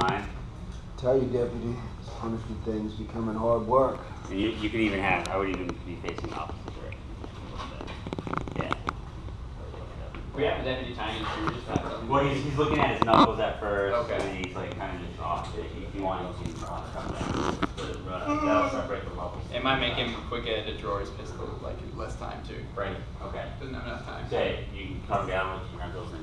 line. Tell you, deputy, this punishment thing's becoming hard work. And you, you could even have, I would even be facing the opposite direction. Yeah. We have a deputy tying his shoes, just have. Well, he's, he's looking at his knuckles at first, Okay. and he's like kind of just off. If you- if you want, you can come down. But uh, that'll separate the levels. It might make him quick at to draw his pistol, like less time too. Right. Okay. Doesn't have enough time. Say you can come down with your knuckles and